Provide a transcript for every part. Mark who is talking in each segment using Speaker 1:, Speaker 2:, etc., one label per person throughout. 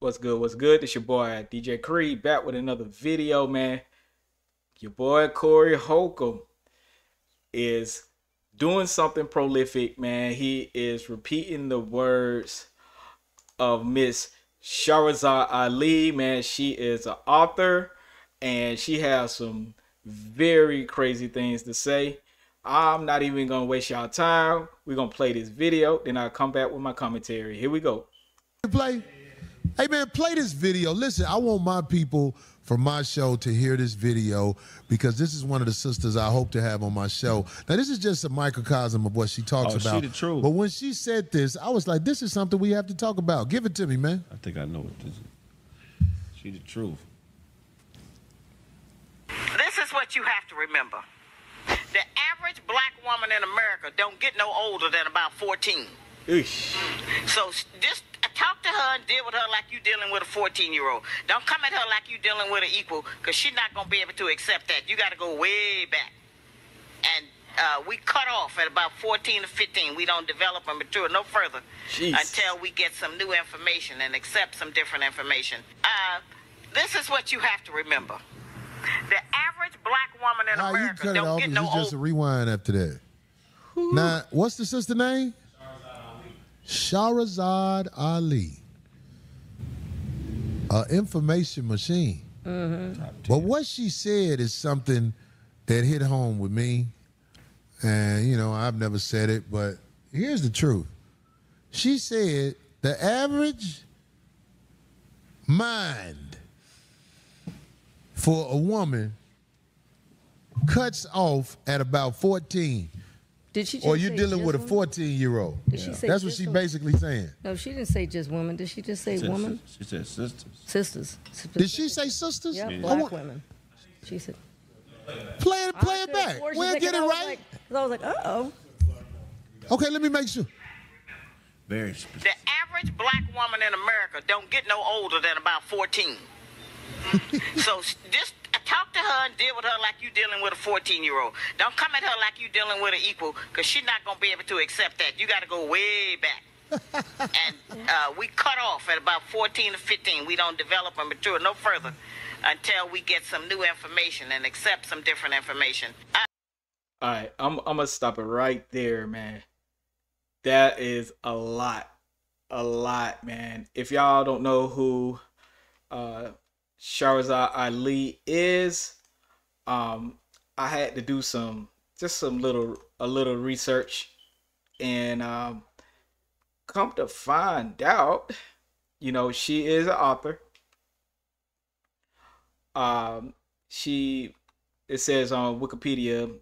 Speaker 1: What's good? What's good? It's your boy DJ Cree back with another video, man. Your boy Corey Holcomb is doing something prolific, man. He is repeating the words of Miss Shahrazad Ali, man. She is an author and she has some very crazy things to say. I'm not even gonna waste y'all time. We're gonna play this video, then I'll come back with my commentary. Here we go.
Speaker 2: Play. Hey man, play this video. Listen, I want my people from my show to hear this video because this is one of the sisters I hope to have on my show. Now, this is just a microcosm of what she talks
Speaker 3: Oh, she
Speaker 2: about.
Speaker 3: the truth.
Speaker 2: But when she said this, I was like, this is something we have to talk about. Give it to me, man.
Speaker 3: I think I know what this is. She the truth.
Speaker 4: This is what you have to remember. The average black woman in America don't get no older than about 14.
Speaker 1: Eesh.
Speaker 4: So s- just talk to her and deal with her like you're dealing with a 14 year old. Don't come at her like you're dealing with an equal because she's not going to be able to accept that. You got to go way back. And uh, we cut off at about 14 to 15. We don't develop and mature no further
Speaker 1: Jeez.
Speaker 4: until we get some new information and accept some different information. Uh, this is what you have to remember. The average black woman in
Speaker 2: Nah, you
Speaker 4: America
Speaker 2: cut it
Speaker 4: don't
Speaker 2: off.
Speaker 4: get
Speaker 2: It's
Speaker 4: no
Speaker 2: just
Speaker 4: older.
Speaker 2: a rewind after that. Now, what's the sister name? Shahrazad Ali. A information machine. Mm-hmm. But what she said is something that hit home with me. And, you know, I've never said it, but here's the truth. She said the average mind for a woman cuts off at about 14.
Speaker 5: Did she? Just
Speaker 2: Or you're dealing
Speaker 5: just
Speaker 2: with a 14 year old.
Speaker 5: Did she say
Speaker 2: That's what
Speaker 5: just
Speaker 2: she
Speaker 5: women?
Speaker 2: basically saying.
Speaker 5: No, she didn't say just women. Did she just say
Speaker 3: She said-
Speaker 5: woman?
Speaker 3: She said sisters.
Speaker 5: Sisters.
Speaker 2: Did she say sisters?
Speaker 5: Yeah,
Speaker 2: I
Speaker 5: black
Speaker 2: want-
Speaker 5: women. She said.
Speaker 2: Play it, play
Speaker 5: I
Speaker 2: it
Speaker 5: could've
Speaker 2: back.
Speaker 5: swore she
Speaker 2: We'll
Speaker 5: said-
Speaker 2: get
Speaker 5: 'cause
Speaker 2: it
Speaker 5: I was
Speaker 2: right.
Speaker 5: Like, 'cause I was like, uh oh.
Speaker 2: Okay, let me make sure.
Speaker 3: Very specific.
Speaker 4: The average black woman in America don't get no older than about 14. so s- just talk to her and deal with her like you're dealing with a 14 year old. Don't come at her like you're dealing with an equal because she's not going to be able to accept that. You got to go way back. and uh, we cut off at about 14 to 15. We don't develop and mature no further until we get some new information and accept some different information. Uh,
Speaker 1: All right, I'm I'm gonna stop it right there, man. That is a lot, a lot, man. If y'all don't know who uh Shahrazad Ali is, um, I had to do some just some little a little research, and um, come to find out, you know, she is an author. Um, she it says on Wikipedia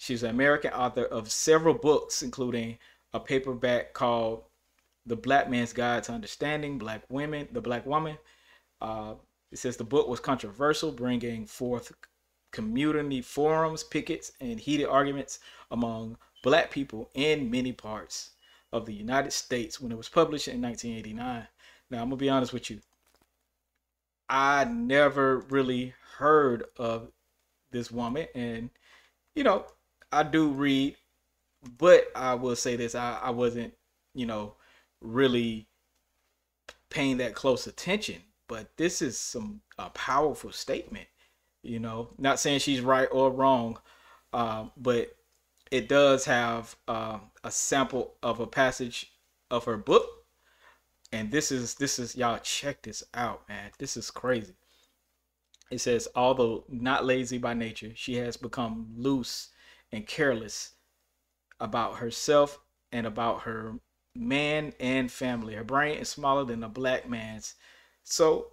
Speaker 1: She's an American author of several books, including a paperback called "The Black Man's Guide to Understanding Black Women." The Black Woman. Uh, it says the book was controversial, bringing forth community forums, pickets, and heated arguments among Black people in many parts of the United States when it was published in 1989. Now, I'm gonna be honest with you. I never really heard of this woman, and you know, I do read, but I will say this: I, I wasn't, you know, really paying that close attention. But this is some a powerful statement. You know, not saying she's right or wrong, um, but it does have uh, a sample of a passage of her book, and this is this is y'all check this out, man. This is crazy. It says, although not lazy by nature, she has become loose and careless about herself and about her man and family. Her brain is smaller than a black man's. So,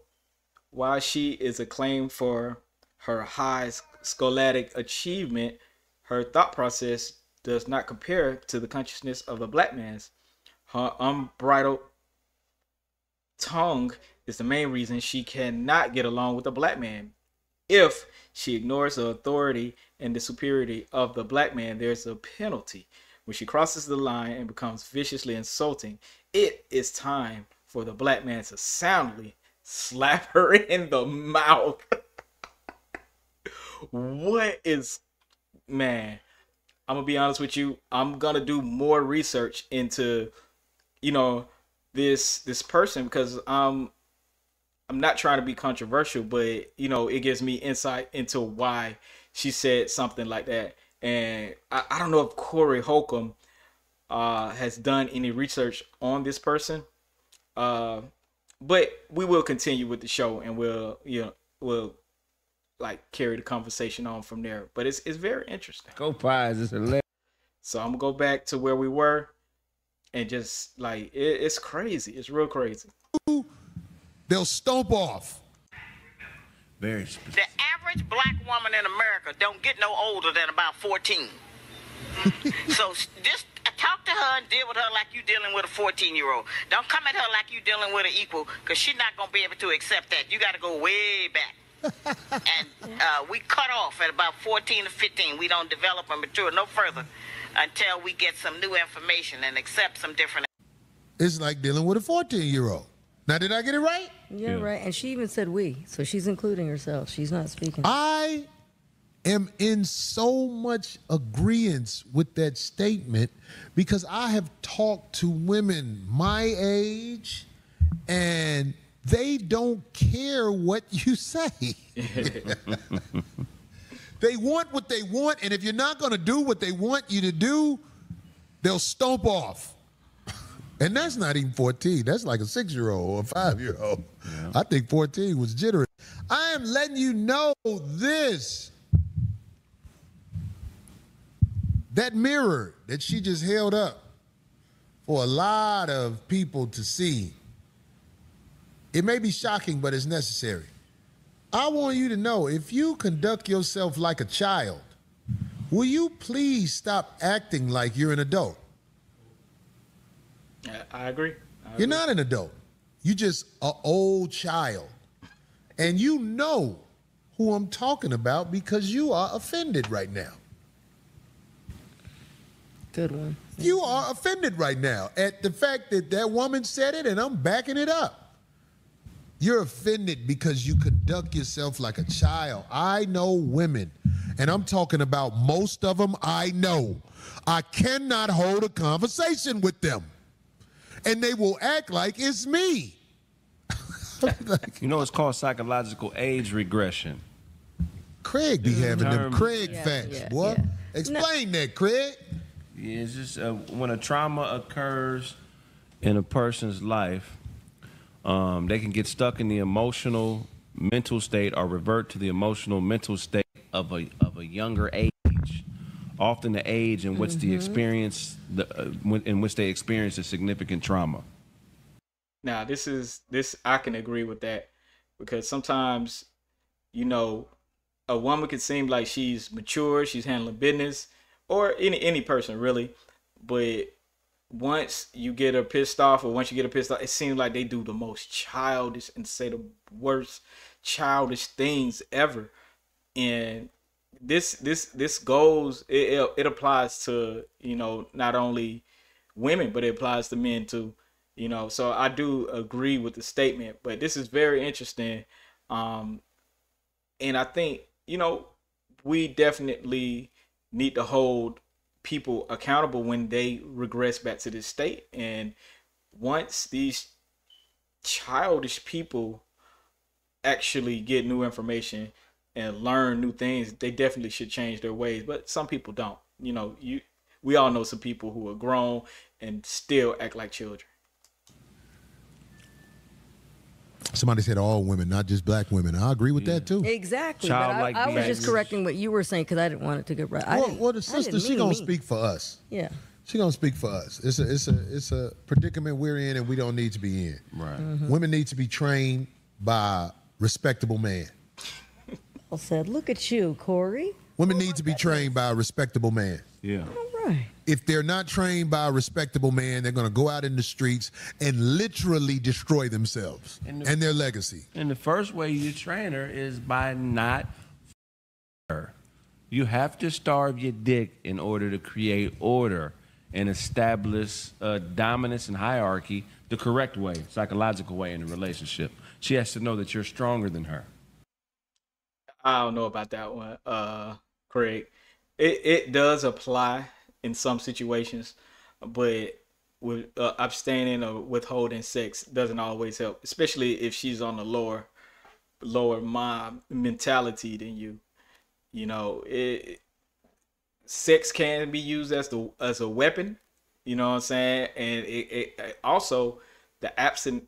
Speaker 1: while she is acclaimed for her high scholastic achievement, her thought process does not compare to the consciousness of a black man's. Her unbridled tongue is the main reason she cannot get along with a black man. If she ignores the authority and the superiority of the black man, there's a penalty. When she crosses the line and becomes viciously insulting, it is time for the black man to soundly slap her in the mouth. what is, man? I'm gonna be honest with you. I'm gonna do more research into, you know, this this person because um I'm not trying to be controversial, but you know, it gives me insight into why she said something like that. And I, I don't know if Corey Holcomb uh, has done any research on this person. Uh, but we will continue with the show and we'll you know we'll like carry the conversation on from there. But it's it's very interesting.
Speaker 3: Go Pies. It's hilarious.
Speaker 1: So I'm gonna go back to where we were and just like it, it's crazy. It's real crazy.
Speaker 2: They'll stomp off.
Speaker 3: Very
Speaker 4: The average black woman in America don't get no older than about 14. so s- just uh, talk to her and deal with her like you're dealing with a 14 year old. Don't come at her like you're dealing with an equal because she's not going to be able to accept that. You got to go way back. and uh, we cut off at about 14 to 15. We don't develop and mature no further until we get some new information and accept some different
Speaker 2: It's like dealing with a 14 year old. Now, did I get it right?
Speaker 5: Yeah,
Speaker 3: Yeah.
Speaker 5: right. And she even said we, so she's including herself. She's not speaking.
Speaker 2: I am in so much agreement with that statement because I have talked to women my age and they don't care what you say. they want what they want, and if you're not going to do what they want you to do, they'll stomp off. And that's not even 14. That's like a six year old or a five year old. I think 14 was generous. I am letting you know this. That mirror that she just held up for a lot of people to see, it may be shocking, but it's necessary. I want you to know if you conduct yourself like a child, will you please stop acting like you're an adult?
Speaker 1: I, I agree.
Speaker 2: You're not an adult. You're just an old child. And you know who I'm talking about because you are offended right now.
Speaker 5: Good one.
Speaker 2: You are offended right now at the fact that that woman said it and I'm backing it up. You're offended because you conduct yourself like a child. I know women, and I'm talking about most of them I know. I cannot hold a conversation with them. And they will act like it's me.
Speaker 3: You know, it's called psychological age regression.
Speaker 2: Craig be having them Craig
Speaker 5: Yeah,
Speaker 2: facts,
Speaker 5: yeah,
Speaker 2: boy.
Speaker 5: yeah.
Speaker 2: Explain that, Craig.
Speaker 3: Yeah, it's just uh, when a trauma occurs in a person's life, um, they can get stuck in the emotional, mental state or revert to the emotional, mental state of a of a younger age. Often the age in which the experience, the, uh, in which they experience a significant trauma.
Speaker 1: Now this is this I can agree with that because sometimes, you know, a woman can seem like she's mature, she's handling business, or any any person really, but once you get her pissed off or once you get her pissed off, it seems like they do the most childish and say the worst childish things ever. And this this this goes it it, it applies to, you know, not only women, but it applies to men too. You know, so I do agree with the statement, but this is very interesting. Um and I think, you know, we definitely need to hold people accountable when they regress back to this state. And once these childish people actually get new information and learn new things, they definitely should change their ways. But some people don't. You know, you we all know some people who are grown and still act like children.
Speaker 2: Somebody said all women, not just black women. I agree with that too.
Speaker 5: Exactly.
Speaker 3: Childlike
Speaker 5: but I, I was just correcting what you were saying because I didn't want it to get right. I
Speaker 2: Well,
Speaker 5: didn't-
Speaker 2: well, the sister, she
Speaker 5: mean
Speaker 2: gonna
Speaker 5: me.
Speaker 2: speak for us.
Speaker 5: Yeah.
Speaker 2: She gonna speak for us. It's a it's a it's a predicament we're in and we don't need to be in.
Speaker 3: Right. Mm-hmm.
Speaker 2: Women need to be trained by respectable man.
Speaker 5: Well said. Look at you, Corey.
Speaker 2: Women need to be trained by a respectable man.
Speaker 3: Yeah.
Speaker 5: All right.
Speaker 2: If they're not trained by a respectable man, they're gonna go out in the streets and literally destroy themselves
Speaker 3: And
Speaker 2: and, their legacy.
Speaker 3: And the first way you train her is by not her. You have to starve your dick in order to create order and establish uh, dominance and hierarchy the correct way, psychological way in a relationship. She has to know that you're stronger than her.
Speaker 1: I don't know about that one, uh, Craig. It it does apply in some situations, but with uh, abstaining or withholding sex doesn't always help, especially if she's on the lower lower mind mentality than you. You know, it sex can be used as the as a weapon. You know what I'm saying? And it, it also the absence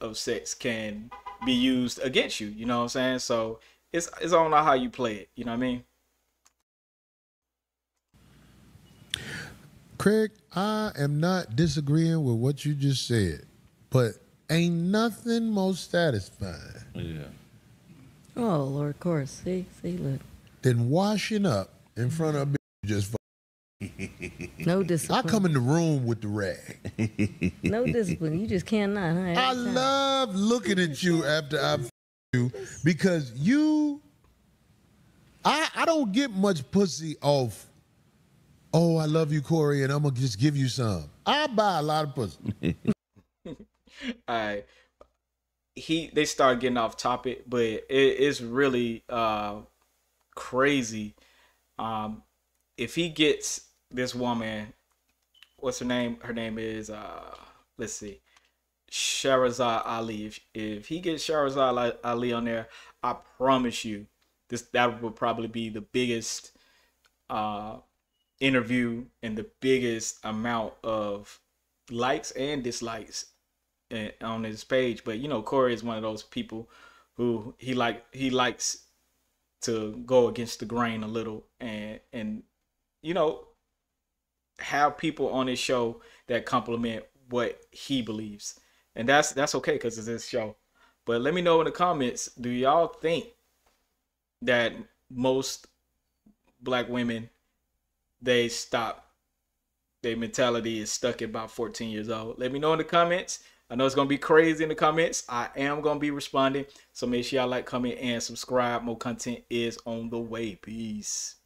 Speaker 1: of sex can be used against you. You know what I'm saying? So it's it's on how you play it. You know what I mean?
Speaker 2: Craig, I am not disagreeing with what you just said, but ain't nothing more satisfying.
Speaker 3: Yeah.
Speaker 5: Oh Lord, of course. See, see, look.
Speaker 2: Than washing up in front of a just.
Speaker 5: No discipline.
Speaker 2: I come in the room with the rag.
Speaker 5: no discipline. You just cannot. Huh?
Speaker 2: I love looking at you after I you because you. I I don't get much pussy off. Oh, I love you, Corey, and I'm gonna just give you some. I buy a lot of pussy.
Speaker 1: All right. He they start getting off topic, but it, it's really uh crazy. Um, if he gets this woman, what's her name? Her name is uh, let's see, Shahrazad Ali. If if he gets Shahrazad Ali on there, I promise you, this that will probably be the biggest uh interview and the biggest amount of likes and dislikes on his page. But you know, Corey is one of those people who he like he likes to go against the grain a little and and you know have people on his show that compliment what he believes and that's that's okay because it's his show but let me know in the comments do y'all think that most black women they stop their mentality is stuck at about 14 years old let me know in the comments I know it's gonna be crazy in the comments. I am gonna be responding. So make sure y'all like, comment, and subscribe. More content is on the way. Peace.